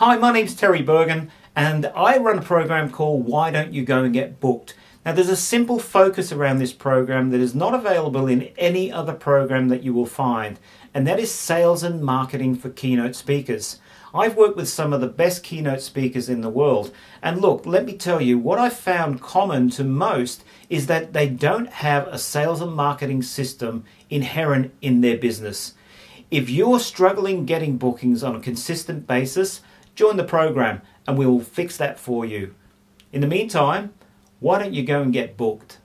Hi, my name's Terry Burgan, and I run a program called Why Don't You Go and Get Booked? Now, there's a simple focus around this program that is not available in any other program that you will find, and that is sales and marketing for keynote speakers. I've worked with some of the best keynote speakers in the world, and look, let me tell you, what I've found common to most is that they don't have a sales and marketing system inherent in their business. If you're struggling getting bookings on a consistent basis, join the program and we will fix that for you. In the meantime, why don't you go and get booked?